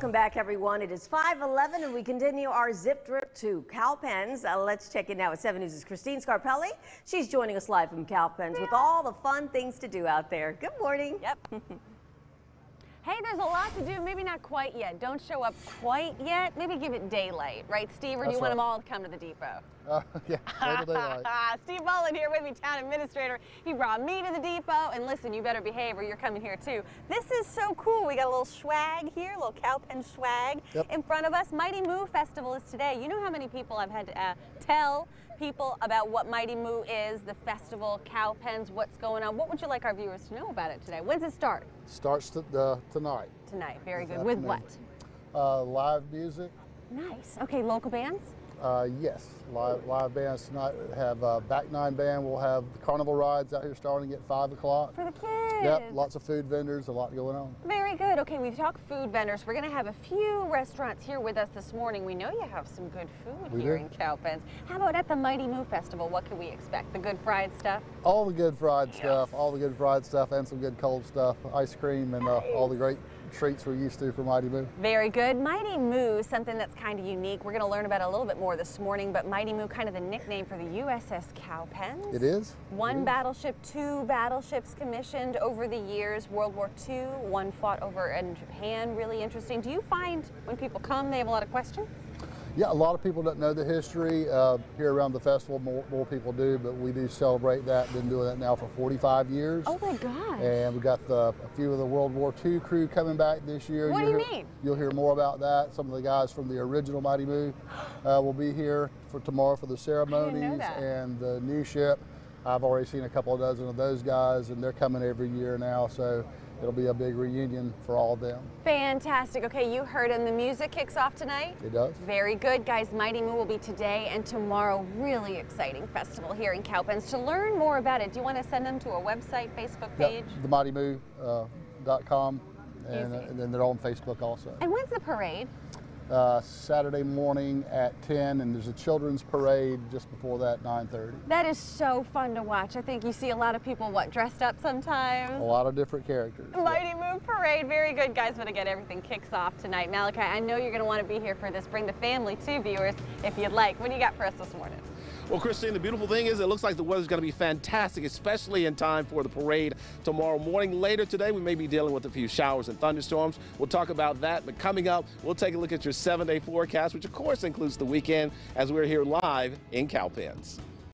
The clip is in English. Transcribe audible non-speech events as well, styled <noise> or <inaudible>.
Welcome back, everyone. It is 511, and we continue our zip trip to Cowpens. Uh, let's check in now with 7 News' Christine Scarpelli. She's joining us live from Cowpens with all the fun things to do out there. Good morning. Yep. <laughs> Hey, there's a lot to do. Maybe not quite yet. Don't show up quite yet. Maybe give it daylight, right, Steve? Or do That's you want them all to come to the depot? Uh, <laughs> yeah, daylight. <laughs> Steve Mullen here with me, town administrator. He brought me to the depot, and listen, you better behave or you're coming here too. This is so cool. We got a little swag here, a little cowpen swag Yep. in front of us. Mighty Moo Festival is today. You know how many people I've had to uh, tell people about what Mighty Moo is, the festival, cowpens, what's going on. What would you like our viewers to know about it today? When's it start? Starts to, uh, tonight. Tonight. Very good. With what? Uh, live music, Nice. Okay, local bands? Uh, yes. Live, live bands tonight. Have uh, Back Nine Band. We'll have the carnival rides out here starting at 5 o'clock. For the kids. Yep, lots of food vendors, a lot going on. Very good. Okay, we've talked food vendors. We're going to have a few restaurants here with us this morning. We know you have some good food We here do. in Cowpens. How about at the Mighty Moo Festival? What can we expect? The good fried stuff? All the good fried stuff, all the good fried stuff, and some good cold stuff, ice cream, and uh, all the great treats we're used to from Mighty Moo. Very good. Mighty Moo, something that's kind of unique. We're going to learn about it a little bit more this morning, but Mighty Moo, kind of the nickname for the USS Cowpens. It is. One It is. battleship, two battleships commissioned over the years. World War II, one fought over in Japan. Really interesting. Do you find when people come, they have a lot of questions? Yeah, a lot of people don't know the history uh, here around the festival. More, more people do, but we do celebrate that. Been doing that now for 45 years. Oh my gosh. And we got the, a few of the World War II crew coming back this year. What do You'll you hear- mean? You'll hear more about that. Some of the guys from the original Mighty Moo uh, will be here for tomorrow for the ceremonies that. and the new ship. I've already seen a couple of dozen of those guys, and they're coming every year now. So it'll be a big reunion for all of them. Fantastic. Okay, you heard him. The music kicks off tonight. It does. Very good, guys. Mighty Moo will be today and tomorrow. Really exciting festival here in Cowpens. To learn more about it, do you want to send them to a website, Facebook page? Yep, themightymoo.com, uh, and, uh, and then they're on Facebook also. And when's the parade? Uh, Saturday morning at 10, and there's a children's parade just before that, 9:30. That is so fun to watch. I think you see a lot of people, what, dressed up sometimes? A lot of different characters. Mighty Moo Parade, very good, guys. But again, everything kicks off tonight. Malachi, I know you're going to want to be here for this. Bring the family too, viewers, if you'd like. What do you got for us this morning? Well, Christine, the beautiful thing is it looks like the weather's going to be fantastic, especially in time for the parade tomorrow morning. Later today, we may be dealing with a few showers and thunderstorms. We'll talk about that. But coming up, we'll take a look at your seven-day forecast, which of course includes the weekend as we're here live in Cowpens.